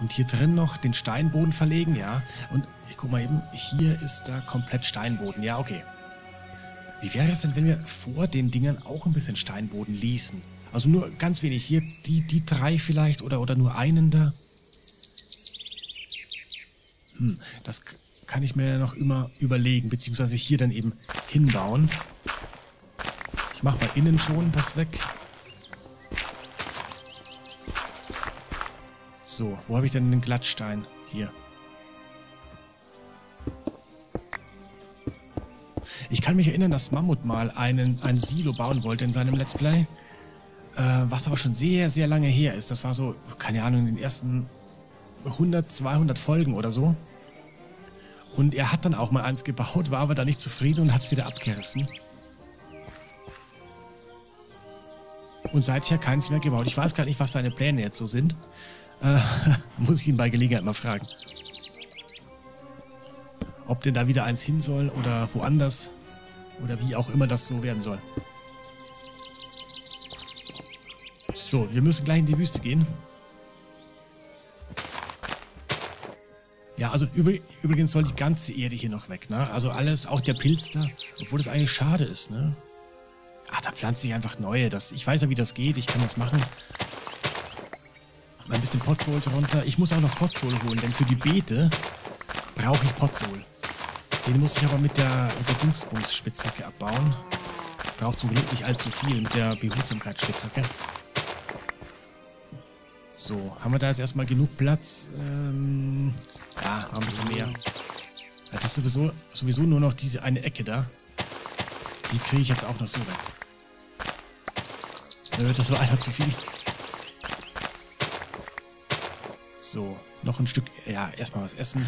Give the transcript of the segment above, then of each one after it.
Und hier drin noch den Steinboden verlegen, ja. Und ich guck mal eben, hier ist da komplett Steinboden. Ja, okay. Wie wäre es denn, wenn wir vor den Dingern auch ein bisschen Steinboden ließen? Also nur ganz wenig. Hier die, die drei vielleicht oder, oder nur einen da. Hm, das kann ich mir ja noch immer überlegen, beziehungsweise hier dann eben hinbauen. Ich mache mal innen schon das weg. So, wo habe ich denn den Glattstein? Hier. Ich kann mich erinnern, dass Mammut mal einen, ein Silo bauen wollte in seinem Let's Play. Äh, was aber schon sehr, sehr lange her ist. Das war so, keine Ahnung, in den ersten 100, 200 Folgen oder so. Und er hat dann auch mal eins gebaut, war aber da nicht zufrieden und hat es wieder abgerissen. Und seither keins mehr gebaut. Ich weiß gar nicht, was seine Pläne jetzt so sind. Äh, muss ich ihn bei Gelegenheit mal fragen. Ob denn da wieder eins hin soll oder woanders. Oder wie auch immer das so werden soll. So, wir müssen gleich in die Wüste gehen. Ja, also übrigens soll die ganze Erde hier noch weg, ne? Also alles, auch der Pilz da, obwohl das eigentlich schade ist, ne? Ach, da pflanze ich einfach neue. Das, ich weiß ja, wie das geht, ich kann das machen. Ein bisschen Potsol drunter. Ich muss auch noch Potsol holen, denn für die Beete brauche ich Potsol. Den muss ich aber mit der, der Dingsbums-Spitzhacke abbauen. Braucht zum Glück nicht allzu viel mit der Behutsamkeitsspitzhacke. So, haben wir da jetzt erstmal genug Platz? Ähm, ja, ein bisschen mehr. Das ist sowieso, sowieso nur noch diese eine Ecke da. Die kriege ich jetzt auch noch so weg. Nö, das war einer zu viel. So, noch ein Stück, ja, erstmal was essen.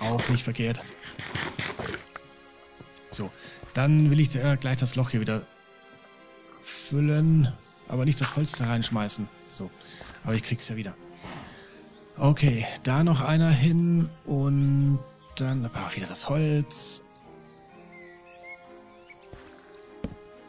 Auch nicht verkehrt. So, dann will ich äh, gleich das Loch hier wieder füllen. Aber nicht das Holz da reinschmeißen. So, aber ich krieg's ja wieder. Okay, da noch einer hin und dann aber auch wieder das Holz.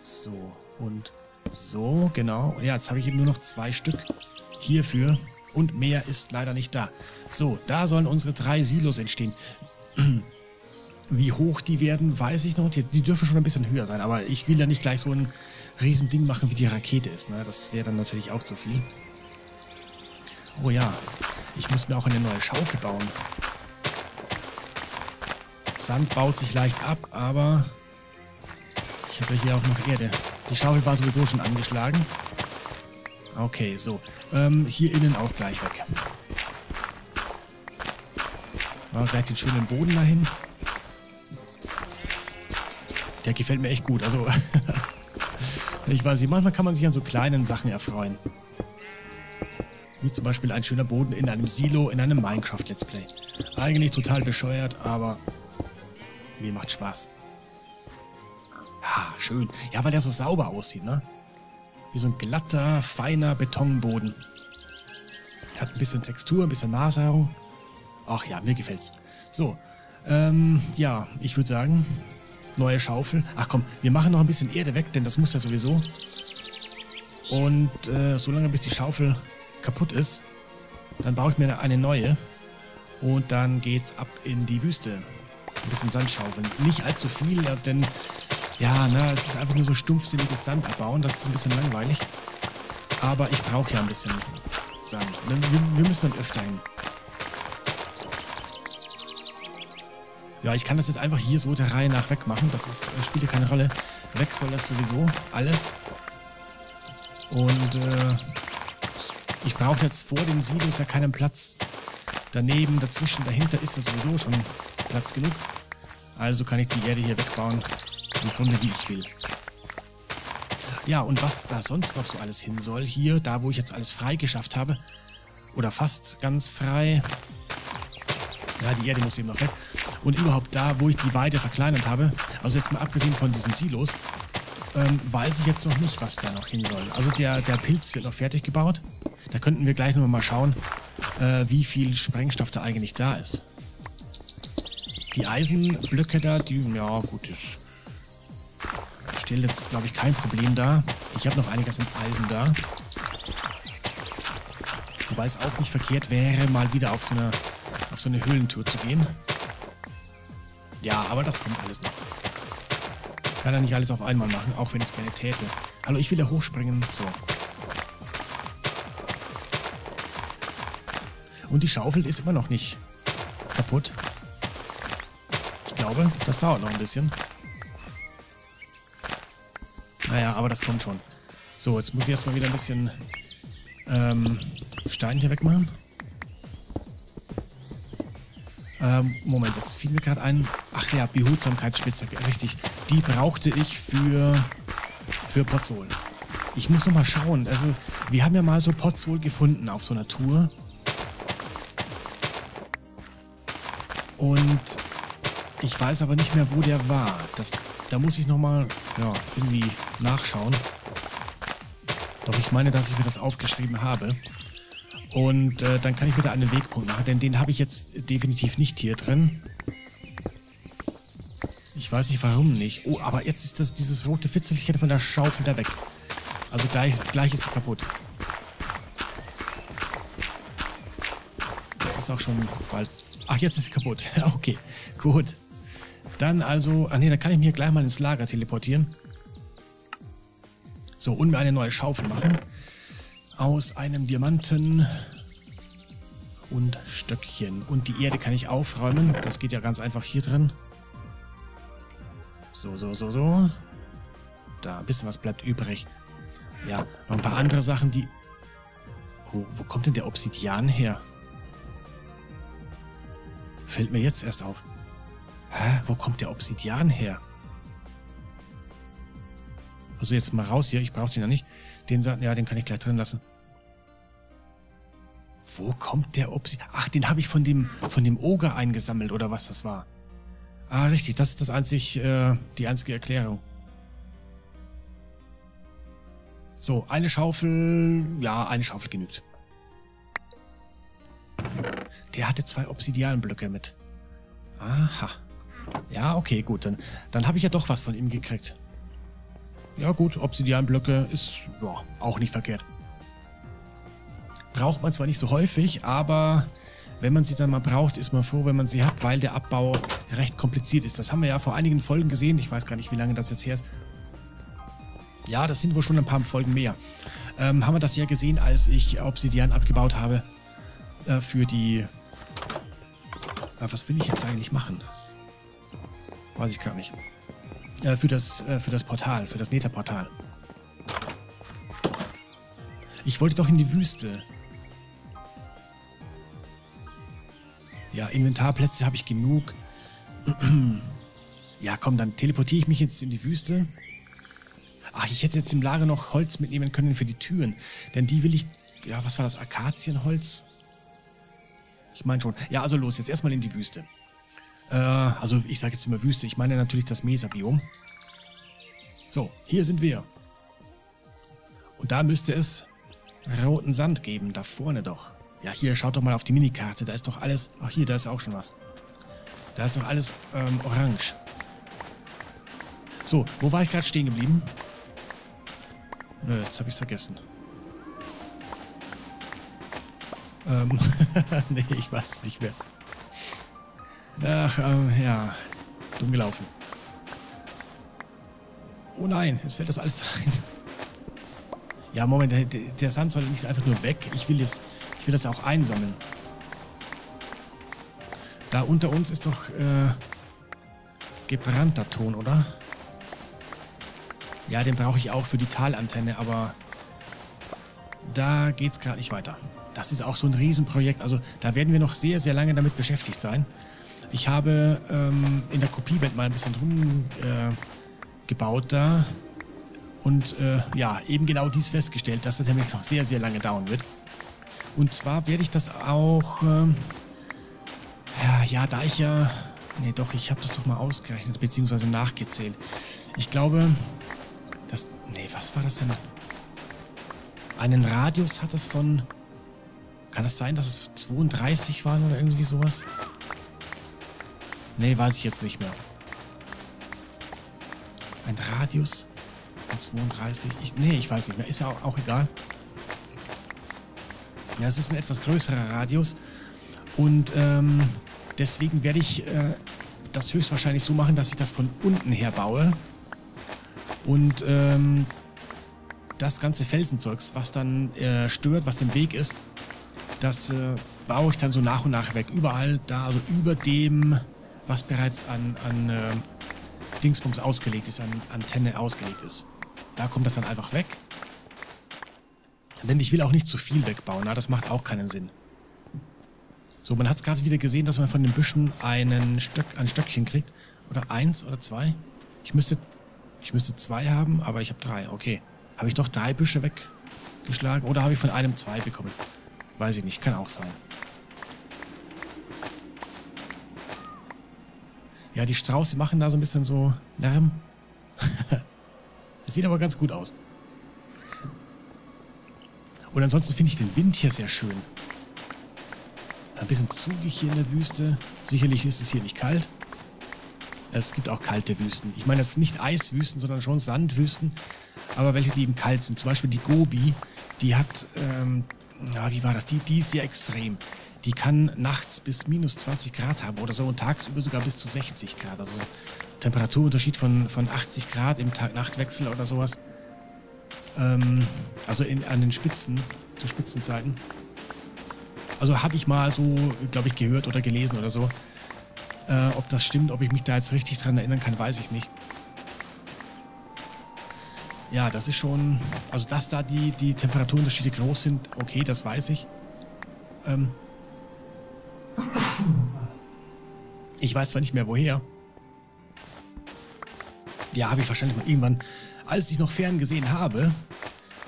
So, und so, genau. Ja, jetzt habe ich eben nur noch zwei Stück hierfür. Und mehr ist leider nicht da. So, da sollen unsere drei Silos entstehen. Wie hoch die werden, weiß ich noch. Die, die, dürfen schon ein bisschen höher sein. Aber ich will ja nicht gleich so ein Riesending machen, wie die Rakete ist. Ne? Das wäre dann natürlich auch zu viel. Oh ja, ich muss mir auch eine neue Schaufel bauen. Sand baut sich leicht ab, aber ich habe ja hier auch noch Erde. Die Schaufel war sowieso schon angeschlagen. Okay, so. Ähm, hier innen auch gleich weg. Machen wir gleich den schönen Boden dahin. Der gefällt mir echt gut. Also, ich weiß nicht, manchmal kann man sich an so kleinen Sachen erfreuen. Wie zum Beispiel ein schöner Boden in einem Silo in einem Minecraft-Let's Play. Eigentlich total bescheuert, aber mir macht Spaß. Ja, schön. Ja, weil der so sauber aussieht, ne? Wie so ein glatter, feiner Betonboden. Hat ein bisschen Textur, ein bisschen Maserung. Ach ja, mir gefällt's. So, ähm, ja, ich würde sagen, neue Schaufel. Ach komm, wir machen noch ein bisschen Erde weg, denn das muss ja sowieso. Und äh, solange bis die Schaufel kaputt ist, dann baue ich mir eine neue. Und dann geht's ab in die Wüste. Ein bisschen Sand schaufeln. Nicht allzu viel, denn ja, ne, es ist einfach nur so stumpfsinniges Sand abbauen. Das ist ein bisschen langweilig. Aber ich brauche ja ein bisschen Sand. Wir, wir müssen dann öfter hin. Ja, ich kann das jetzt einfach hier so der Reihe nach wegmachen. Das ist, äh, spielt ja keine Rolle. Weg soll das sowieso. Alles. Und äh, ich brauche jetzt vor dem Silos ja keinen Platz. Daneben, dazwischen, dahinter ist ja sowieso schon Platz genug. Also kann ich die Erde hier wegbauen im Grunde wie ich will. Ja, und was da sonst noch so alles hin soll, hier, da wo ich jetzt alles frei geschafft habe, oder fast ganz frei, ja, die Erde muss eben noch weg, und überhaupt da, wo ich die Weide verkleinert habe, also jetzt mal abgesehen von diesen Silos, ähm, weiß ich jetzt noch nicht, was da noch hin soll. Also der, der Pilz wird noch fertig gebaut. Da könnten wir gleich nochmal schauen, äh, wie viel Sprengstoff da eigentlich da ist. Die Eisenblöcke da, die, ja gut, ist stellt jetzt, glaube ich, kein Problem dar. Ich habe noch einiges an Eisen da. Wobei es auch nicht verkehrt wäre, mal wieder auf so eine, auf so eine Höhlentour zu gehen. Ja, aber das kommt alles noch. Kann er nicht alles auf einmal machen, auch wenn es gerne täte. Hallo, ich will ja hochspringen. So. Und die Schaufel ist immer noch nicht kaputt. Ich glaube, das dauert noch ein bisschen. Naja, aber das kommt schon. So, jetzt muss ich erstmal wieder ein bisschen ähm, Stein hier wegmachen. Ähm, Moment, jetzt fiel mir gerade ein... Ach ja, Behutsamkeitsspitzhacke, richtig. Die brauchte ich für, für Potzol. Ich muss nochmal schauen. Also, wir haben ja mal so Potzol gefunden auf so einer Tour. Und ich weiß aber nicht mehr, wo der war. Das, da muss ich nochmal ja, irgendwie nachschauen. Doch ich meine, dass ich mir das aufgeschrieben habe. Und äh, dann kann ich mir da einen Wegpunkt machen, denn den habe ich jetzt definitiv nicht hier drin. Ich weiß nicht, warum nicht. Oh, aber jetzt ist das dieses rote Fitzelchen von der Schaufel da weg. Also gleich, gleich ist sie kaputt. Das ist auch schon bald... Ach, jetzt ist sie kaputt. okay, gut. Dann also... Ah ne, da kann ich mir gleich mal ins Lager teleportieren. So, und mir eine neue Schaufel machen. Aus einem Diamanten und Stöckchen. Und die Erde kann ich aufräumen. Das geht ja ganz einfach hier drin. So, so, so, so. Da, ein bisschen was bleibt übrig. Ja, noch ein paar andere Sachen, die... Oh, wo kommt denn der Obsidian her? Fällt mir jetzt erst auf. Hä? Wo kommt der Obsidian her? Also jetzt mal raus hier, ich brauche den ja nicht. Den, ja, den kann ich gleich drin lassen. Wo kommt der Obsidian? Ach, den habe ich von dem, von dem Oger eingesammelt, oder was das war. Ah, richtig, das ist das einzig, äh, die einzige Erklärung. So, eine Schaufel, ja, eine Schaufel genügt. Der hatte zwei Obsidianblöcke mit. Aha. Ja, okay, gut, dann, dann habe ich ja doch was von ihm gekriegt. Ja gut, Obsidianblöcke ist ja, auch nicht verkehrt. Braucht man zwar nicht so häufig, aber wenn man sie dann mal braucht, ist man froh, wenn man sie hat, weil der Abbau recht kompliziert ist. Das haben wir ja vor einigen Folgen gesehen. Ich weiß gar nicht, wie lange das jetzt her ist. Ja, das sind wohl schon ein paar Folgen mehr. Ähm, haben wir das ja gesehen, als ich Obsidian abgebaut habe äh, für die... Äh, was will ich jetzt eigentlich machen? Weiß ich gar nicht. Äh, für, das, äh, für das Portal, für das Nether-Portal. Ich wollte doch in die Wüste. Ja, Inventarplätze habe ich genug. ja, komm, dann teleportiere ich mich jetzt in die Wüste. Ach, ich hätte jetzt im Lager noch Holz mitnehmen können für die Türen. Denn die will ich... Ja, was war das? Akazienholz? Ich meine schon. Ja, also los, jetzt erstmal in die Wüste. Äh, also ich sage jetzt immer Wüste, ich meine natürlich das Mesa-Biom. So, hier sind wir. Und da müsste es roten Sand geben, da vorne doch. Ja, hier, schaut doch mal auf die Minikarte, da ist doch alles... Ach, hier, da ist auch schon was. Da ist doch alles ähm, orange. So, wo war ich gerade stehen geblieben? Nö, jetzt habe ich es vergessen. Ähm, nee, ich weiß es nicht mehr. Ach, ähm, ja. Dumm gelaufen. Oh nein, jetzt fällt das alles rein. Ja, Moment, der, der, Sand soll nicht einfach nur weg. Ich will, das, ich will das auch einsammeln. Da unter uns ist doch äh, gebrannter Ton, oder? Ja, den brauche ich auch für die Talantenne, aber da geht's gerade nicht weiter. Das ist auch so ein Riesenprojekt. Also da werden wir noch sehr, sehr lange damit beschäftigt sein. Ich habe ähm, in der Kopiewelt mal ein bisschen drum äh, gebaut da und äh, ja, eben genau dies festgestellt, dass es nämlich noch sehr, sehr lange dauern wird. Und zwar werde ich das auch, ähm, ja, ja, da ich ja, nee, doch, ich habe das doch mal ausgerechnet, beziehungsweise nachgezählt. Ich glaube, das, nee, was war das denn? Einen Radius hat es von, kann das sein, dass es 32 waren oder irgendwie sowas? Nee, weiß ich jetzt nicht mehr. Ein Radius von 32. Ich, nee, ich weiß nicht mehr. Ist ja auch, auch egal. Ja, es ist ein etwas größerer Radius. Und ähm, deswegen werde ich äh, das höchstwahrscheinlich so machen, dass ich das von unten her baue. Und ähm, das ganze Felsenzeugs, was dann äh, stört, was im Weg ist, das äh, baue ich dann so nach und nach weg. Überall da, also über dem, was bereits an, an äh, Dingsbums ausgelegt ist, an Antenne ausgelegt ist. Da kommt das dann einfach weg. Denn ich will auch nicht zu viel wegbauen, na, das macht auch keinen Sinn. So, man hat es gerade wieder gesehen, dass man von den Büschen einen Stöck, ein Stöckchen kriegt. Oder eins oder zwei. Ich müsste, ich müsste zwei haben, aber ich habe drei. Okay. Habe ich doch drei Büsche weggeschlagen? Oder habe ich von einem zwei bekommen? Weiß ich nicht, kann auch sein. Ja, die Strauße machen da so ein bisschen so Lärm. das sieht aber ganz gut aus. Und ansonsten finde ich den Wind hier sehr schön. Ein bisschen zugig hier in der Wüste. Sicherlich ist es hier nicht kalt. Es gibt auch kalte Wüsten. Ich meine, das sind nicht Eiswüsten, sondern schon Sandwüsten. Aber welche, die eben kalt sind. Zum Beispiel die Gobi, die hat, ähm, ja, wie war das? Die, die ist sehr extrem. Die kann nachts bis minus 20 Grad haben oder so und tagsüber sogar bis zu 60 Grad. Also Temperaturunterschied von, von 80 Grad im Tag-Nacht-Wechsel oder sowas. Ähm, also in, an den Spitzen, zu Spitzenzeiten. Also habe ich mal so, glaube ich, gehört oder gelesen oder so. Äh, ob das stimmt, ob ich mich da jetzt richtig dran erinnern kann, weiß ich nicht. Ja, das ist schon... Also, dass da die, die Temperaturunterschiede groß sind, okay, das weiß ich. Ähm, ich weiß zwar nicht mehr woher. Ja, habe ich wahrscheinlich mal irgendwann, als ich noch fern gesehen habe,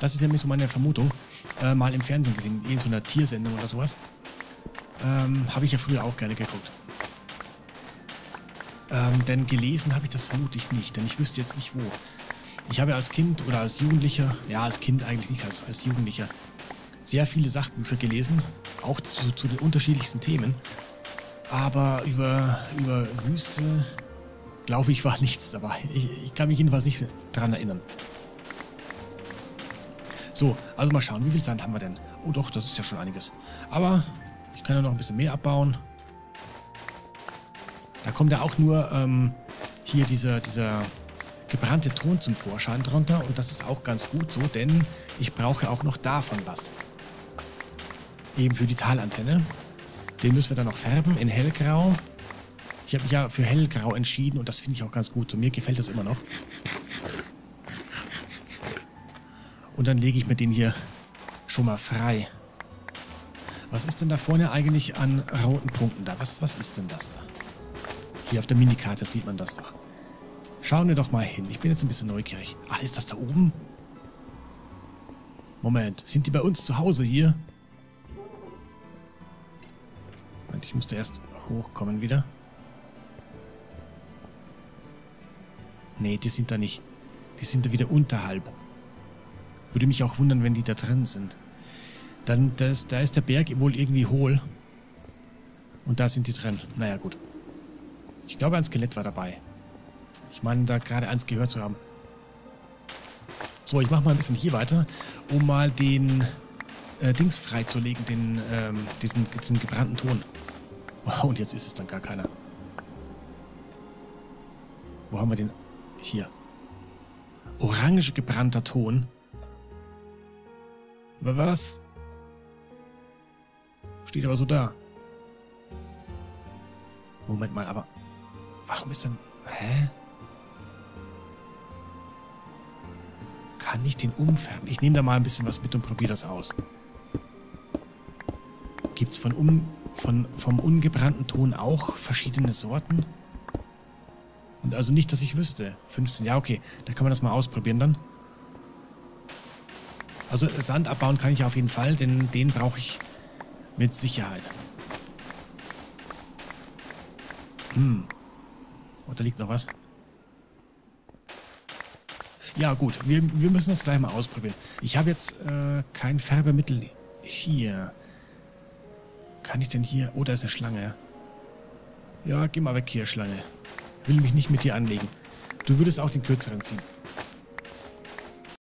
das ist nämlich so meine Vermutung, äh, mal im Fernsehen gesehen, in so einer Tiersendung oder sowas. Ähm, habe ich ja früher auch gerne geguckt. Ähm, denn gelesen habe ich das vermutlich nicht, denn ich wüsste jetzt nicht wo. Ich habe als Kind oder als Jugendlicher, ja als Kind eigentlich nicht, als, als Jugendlicher, sehr viele Sachbücher gelesen, auch zu, zu den unterschiedlichsten Themen. Aber über, über Wüste, glaube ich, war nichts dabei. Ich, ich kann mich jedenfalls nicht daran erinnern. So, also mal schauen, wie viel Sand haben wir denn? Oh doch, das ist ja schon einiges. Aber ich kann ja noch ein bisschen mehr abbauen. Da kommt ja auch nur ähm, hier dieser, dieser gebrannte Ton zum Vorschein drunter. Und das ist auch ganz gut so, denn ich brauche auch noch davon was. Eben für die Talantenne. Den müssen wir dann noch färben in hellgrau. Ich habe mich ja für hellgrau entschieden und das finde ich auch ganz gut. So, mir gefällt das immer noch. Und dann lege ich mir den hier schon mal frei. Was ist denn da vorne eigentlich an roten Punkten da? Was, was ist denn das da? Hier auf der Minikarte sieht man das doch. Schauen wir doch mal hin. Ich bin jetzt ein bisschen neugierig. Ach, ist das da oben? Moment, sind die bei uns zu Hause hier? Musste erst hochkommen wieder. Nee, die sind da nicht. Die sind da wieder unterhalb. Würde mich auch wundern, wenn die da drin sind. Dann, das, da ist der Berg wohl irgendwie hohl. Und da sind die drin. Naja, gut. Ich glaube, ein Skelett war dabei. Ich meine, da gerade eins gehört zu haben. So, ich mache mal ein bisschen hier weiter, um mal den äh, Dings freizulegen, den, ähm, diesen, diesen gebrannten Ton. Und jetzt ist es dann gar keiner. Wo haben wir den? Hier. Orange gebrannter Ton. Was? Steht aber so da. Moment mal, aber warum ist denn... Hä? Kann ich den umfärben? Ich nehme da mal ein bisschen was mit und probiere das aus. Gibt es von um, von, vom ungebrannten Ton auch verschiedene Sorten? Und also nicht, dass ich wüsste. 15, ja okay. Da kann man das mal ausprobieren dann. Also Sand abbauen kann ich auf jeden Fall, denn den brauche ich mit Sicherheit. Hm. Oh, da liegt noch was. Ja gut, wir, wir müssen das gleich mal ausprobieren. Ich habe jetzt äh, kein Färbemittel hier. Kann ich denn hier... Oh, da ist eine Schlange. Ja, geh mal weg hier, Schlange. Will mich nicht mit dir anlegen. Du würdest auch den kürzeren ziehen.